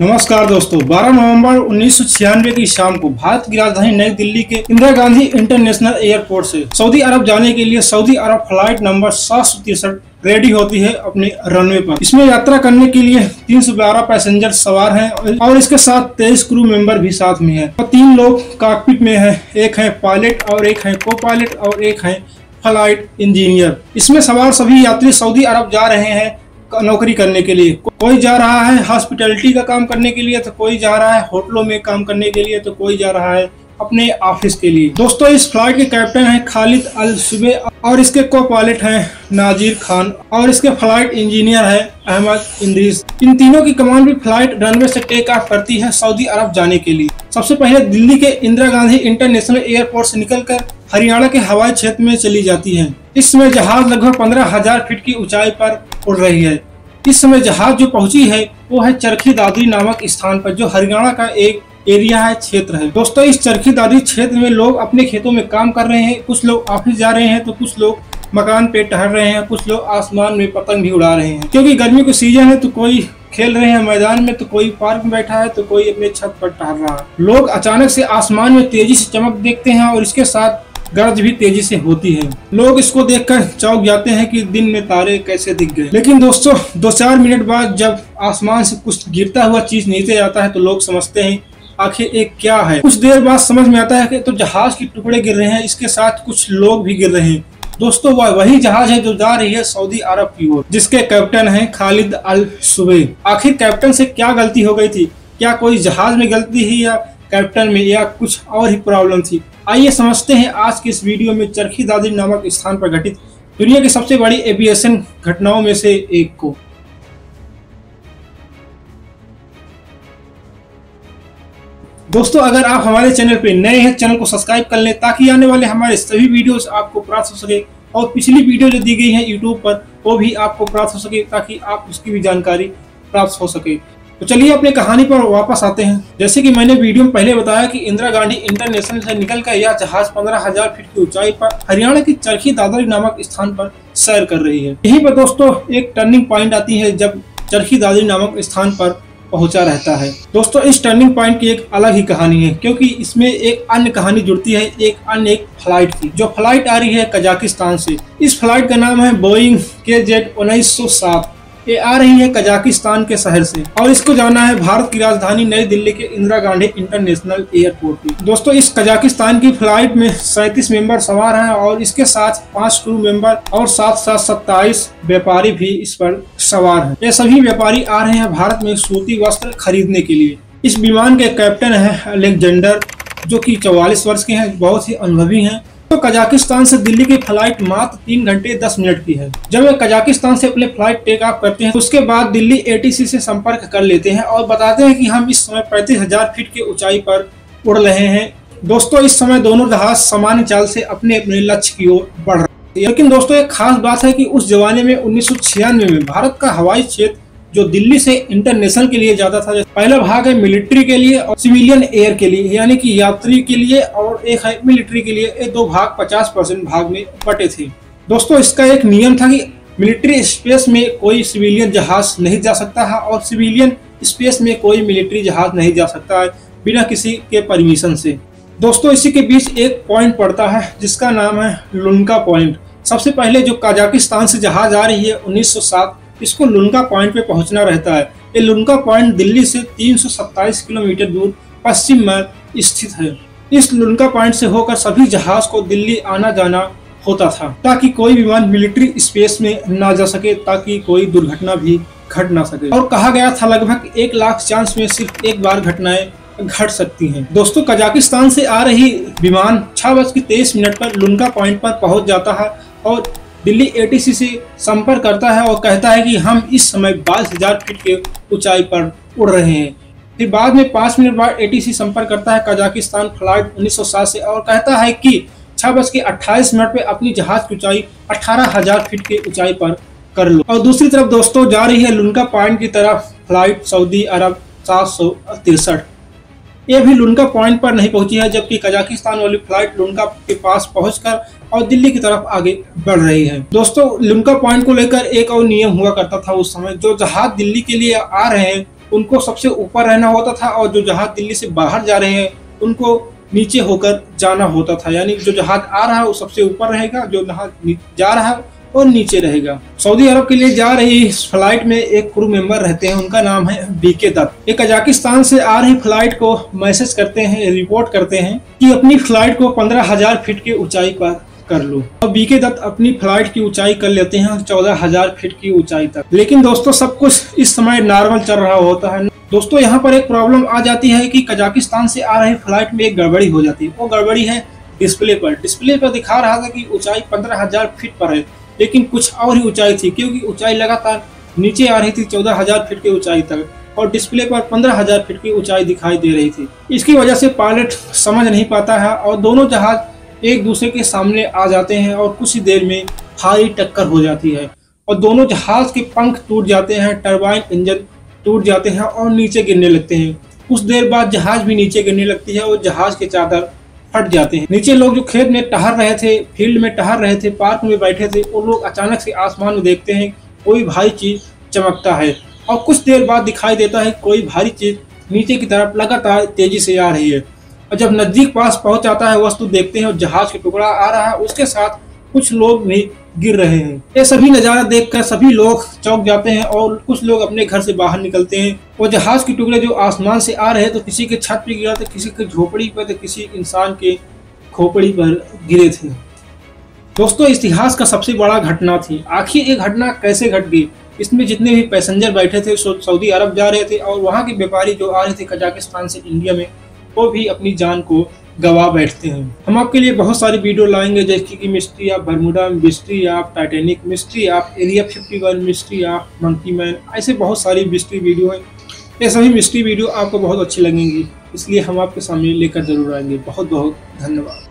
नमस्कार दोस्तों 12 नवंबर उन्नीस सौ छियानवे की शाम को भारत की राजधानी नई दिल्ली के इंदिरा गांधी इंटरनेशनल एयरपोर्ट से सऊदी अरब जाने के लिए सऊदी अरब फ़्लाइट नंबर सात रेडी होती है अपने रनवे पर। इसमें यात्रा करने के लिए 312 पैसेंजर सवार हैं और इसके साथ तेईस क्रू मेंबर भी साथ में हैं। और तीन लोग काकपिट में हैं, एक है पायलट और एक है को पायलट और एक है फ़्लाइट इंजीनियर इसमें सवार सभी यात्री सऊदी अरब जा रहे हैं नौकरी करने के लिए। कोई जा रहा है हॉस्पिटलिटी का काम करने के लिए तो कोई जा रहा है होटलों में काम करने के लिए तो कोई जा रहा है अपने ऑफ़िस के लिए। दोस्तों, इस फ़्लाइट के कैप्टन हैं खालिद अल सुबे और इसके को पायलट हैं नाजिर खान और इसके फ़्लाइट इंजीनियर है अहमद इंद्रीस। इन तीनों की कमान भी फ़्लाइट रनवे से टेक ऑफ़ करती है सऊदी अरब जाने के लिए। सबसे पहले दिल्ली के इंदिरा गांधी इंटरनेशनल एयरपोर्ट से निकलकर हरियाणा के हवाई क्षेत्र में चली जाती है। इस समय जहाज़ लगभग पंद्रह हज़ार फीट की ऊंचाई पर उड़ रही है। इस समय जहाज़ जो पहुँची है, वो है चरखी दादरी नामक स्थान पर, जो हरियाणा का एक एरिया है, क्षेत्र है। दोस्तों, इस चरखी दादी क्षेत्र में लोग अपने खेतों में काम कर रहे हैं। कुछ लोग ऑफ़िस जा रहे हैं तो कुछ लोग मकान पे टहल रहे हैं, कुछ लोग आसमान में पतंग भी उड़ा रहे हैं। क्योंकि गर्मी का सीज़न है तो कोई खेल रहे हैं मैदान में तो कोई पार्क में बैठा है तो कोई अपने छत पर टहल रहा है। लोग अचानक से आसमान में तेज़ी से चमक देखते हैं और इसके साथ गर्ज भी तेज़ी से होती है। लोग इसको देखकर चौक जाते हैं कि दिन में तारे कैसे दिख गए। लेकिन दोस्तों, दो चार मिनट बाद जब आसमान से कुछ गिरता हुआ चीज़ नीचे जाता है तो लोग समझते हैं आखिर एक क्या है? कुछ देर बाद समझ में आता है कि तो जहाज़ के टुकड़े गिर रहे हैं, इसके साथ कुछ लोग भी गिर रहे हैं। दोस्तों, वह वही जहाज़ है जो जा रही है सऊदी अरब की ओर, जिसके कैप्टन है खालिद अल सुबे आखिर कैप्टन से क्या गलती हो गई थी? क्या कोई जहाज़ में गलती ही या कैप्टन में, या कुछ और ही प्रॉब्लम थी? आइए समझते हैं आज की इस वीडियो में चरखी दादरी नामक स्थान पर घटित दुनिया की सबसे बड़ी एविएशन घटनाओं में से एक को। दोस्तों, अगर आप हमारे चैनल पर नए हैं, चैनल को सब्सक्राइब कर लें ताकि आने वाले हमारे सभी वीडियोस आपको प्राप्त हो सके और पिछली वीडियो जो दी गई है यूट्यूब पर, वो भी आपको प्राप्त हो सके ताकि आप उसकी भी जानकारी प्राप्त हो सके। तो चलिए अपने कहानी पर वापस आते हैं। जैसे कि मैंने वीडियो में पहले बताया कि इंदिरा गांधी इंटरनेशनल से निकलकर यह जहाज़ पंद्रह हज़ार फीट की ऊंचाई पर हरियाणा की चरखी दादरी नामक स्थान पर सैर कर रही है। यहीं पर दोस्तों, एक टर्निंग पॉइंट आती है जब चरखी दादरी नामक स्थान पर पहुँचा रहता है। दोस्तों, इस टर्निंग पॉइंट की एक अलग ही कहानी है, क्योंकि इसमें एक अन्य कहानी जुड़ती है, एक अन्य एक फ़्लाइट की। जो फ़्लाइट आ रही है कजाकिस्तान से। इस फ़्लाइट का नाम है बोइंग के जेट उन्नीस सौ सात ये आ रही है कजाकिस्तान के शहर से। और इसको जाना है भारत की राजधानी नई दिल्ली के इंदिरा गांधी इंटरनेशनल एयरपोर्ट पे। दोस्तों, इस कजाकिस्तान की फ़्लाइट में सैतीस मेंबर सवार हैं और इसके साथ पाँच क्रू मेंबर और साथ साथ सत्ताईस व्यापारी भी इस पर सवार हैं। ये सभी व्यापारी आ रहे हैं भारत में सूती वस्त्र खरीदने के लिए। इस विमान के कैप्टन है अलेक्जेंडर, जो की चौवालीस वर्ष के हैं, बहुत ही अनुभवी है। तो कजाकिस्तान से दिल्ली की फ़्लाइट मात्र तीन घंटे दस मिनट की है। जब वे कजाकिस्तान से अपने फ़्लाइट टेक ऑफ़ करते हैं उसके बाद दिल्ली एटीसी से संपर्क कर लेते हैं और बताते हैं कि हम इस समय पैंतीस हज़ार फीट की ऊंचाई पर उड़ रहे हैं। दोस्तों, इस समय दोनों जहाज़ सामान्य चाल से अपने अपने लक्ष्य की ओर बढ़ रहे हैं। लेकिन दोस्तों, एक खास बात है कि उस जमाने में उन्नीस सौ छियानवे में भारत का हवाई क्षेत्र जो दिल्ली से इंटरनेशनल के लिए जाता था पहला भाग है मिलिट्री के लिए और सिविलियन एयर के लिए, यानी कि यात्री के लिए और एक है मिलिट्री के लिए, ये दो भाग 50 परसेंट भाग में बटे थे। दोस्तों, इसका एक नियम था कि मिलिट्री स्पेस में कोई सिविलियन जहाज़ नहीं जा सकता है और सिविलियन स्पेस में कोई मिलिट्री जहाज़ नहीं जा सकता है बिना किसी के परमिशन से। दोस्तों, इसी के बीच एक पॉइंट पड़ता है, जिसका नाम है लुनका पॉइंट सबसे पहले जो कजाकिस्तान से जहाज़ आ रही है 1907 इसको लुनका पॉइंट पे पहुँचना रहता है। ये लुनका पॉइंट दिल्ली से तीन सौ सत्ताईस किलोमीटर दूर पश्चिम में स्थित है। इस लुनका पॉइंट से होकर सभी जहाज़ को दिल्ली आना जाना होता था, ताकि कोई विमान मिलिट्री स्पेस में ना जा सके, ताकि कोई दुर्घटना भी घट ना सके। और कहा गया था, लगभग एक लाख चांस में सिर्फ़ एक बार घटनाएँ घट सकती हैं। दोस्तों, कजाकिस्तान से आ रही विमान छह बज के तेईस मिनट पर लुनका पॉइंट पर पहुँच जाता है और दिल्ली एटीसी से संपर्क करता है और कहता है कि हम इस समय बाईस हज़ार फीट के ऊंचाई पर उड़ रहे हैं। फिर बाद में पाँच मिनट बाद एटीसी संपर्क करता है कजाकिस्तान फ़्लाइट 1907 से और कहता है कि छह बज के अट्ठाईस मिनट पे अपनी जहाज़ की ऊंचाई अठारह हज़ार फीट की ऊंचाई पर कर लो। और दूसरी तरफ़ दोस्तों, जा रही है लुनका पॉइंट की तरफ़, फ़्लाइट सऊदी अरब सात सौ तिरसठ। ये भी लुनका पॉइंट पर नहीं पहुँची है, जबकि कजाकिस्तान वाली फ़्लाइट लुनका के पास पहुंचकर और दिल्ली की तरफ़ आगे बढ़ रही है। दोस्तों, लुनका पॉइंट को लेकर एक और नियम हुआ करता था उस समय। जो जहाज़ दिल्ली के लिए आ रहे हैं, उनको सबसे ऊपर रहना होता था और जो जहाज़ दिल्ली से बाहर जा रहे हैं, उनको नीचे होकर जाना होता था। यानी जो जहाज़ आ रहा है, वो सबसे ऊपर रहेगा, जो जहाज़ जा रहा है और नीचे रहेगा। सऊदी अरब के लिए जा रही इस फ़्लाइट में एक क्रू मेंबर रहते हैं, उनका नाम है बीके दत्त। ये कजाकिस्तान से आ रही फ़्लाइट को मैसेज करते हैं रिपोर्ट करते हैं कि अपनी फ़्लाइट को पंद्रह हज़ार फीट की ऊंचाई पर कर लो। और बीके दत्त अपनी फ़्लाइट की ऊंचाई कर लेते हैं, चौदह हज़ार फीट की ऊंचाई तक। लेकिन दोस्तों, सब कुछ इस समय नॉर्मल चल रहा होता है। दोस्तों, यहाँ पर एक प्रॉब्लम आ जाती है कि कजाकिस्तान से आ रही फ़्लाइट में एक गड़बड़ी हो जाती है। वो गड़बड़ी है डिस्प्ले पर। डिस्प्ले पर दिखा रहा था कि ऊंचाई पंद्रह हज़ार फीट पर है। लेकिन कुछ और ही ऊंचाई थी, क्योंकि ऊंचाई लगातार नीचे आ रही थी, चौदह हज़ार फीट की ऊंचाई तक, और डिस्प्ले पर पंद्रह हज़ार फीट की ऊंचाई दिखाई दे रही थी। इसकी वजह से पायलट समझ नहीं पाता है, और दोनों जहाज़ एक दूसरे के सामने आ जाते हैं, और कुछ ही देर में भारी टक्कर हो जाती है, और दोनों जहाज़ के पंख टूट जाते हैं टरबाइन इंजन टूट जाते हैं, और नीचे गिरने लगते हैं। कुछ देर बाद जहाज़ भी नीचे गिरने लगती है, और जहाज़ के चादर फट जाते हैं। नीचे लोग जो खेत में टहर रहे थे, फ़ील्ड में टहर रहे थे, पार्क में बैठे थे वो लोग अचानक से आसमान में देखते हैं, कोई भारी चीज़ चमकता है। और कुछ देर बाद दिखाई देता है, कोई भारी चीज़ नीचे की तरफ़ लगातार तेज़ी से आ रही है। और जब नज़दीक पास पहुँच जाता है, वस्तु देखते हैं और जहाज़ का टुकड़ा आ रहा है, उसके साथ कुछ लोग भी गिर रहे हैं। ये सभी नज़ारा देखकर सभी लोग चौक जाते हैं और कुछ लोग अपने घर से बाहर निकलते हैं। और जहाज़ के टुकड़े जो आसमान से आ रहे हैं तो किसी के छत पर गिरा तो किसी के झोपड़ी पर तो किसी इंसान के खोपड़ी पर गिरे थे। दोस्तों, इतिहास का सबसे बड़ा घटना थी। आखिर ये घटना कैसे घट गई? इसमें जितने भी पैसेंजर बैठे थे सऊदी अरब जा रहे थे और वहाँ के व्यापारी जो आ रहे थे कजाकिस्तान से इंडिया में, वो भी अपनी जान को गवा बैठते हैं। हम आपके लिए बहुत सारी वीडियो लाएँगे, जैसे कि मिस्ट्री, आप बर्मुडा मिस्ट्री, आप टाइटेनिक मिस्ट्री, आप एरिया फिफ्टी वन मिस्ट्री, आप मंकी मैन, ऐसे बहुत सारी मिस्ट्री वीडियो हैं। ये सभी मिस्ट्री वीडियो आपको बहुत अच्छी लगेंगी, इसलिए हम आपके सामने लेकर ज़रूर आएँगे। बहुत बहुत धन्यवाद।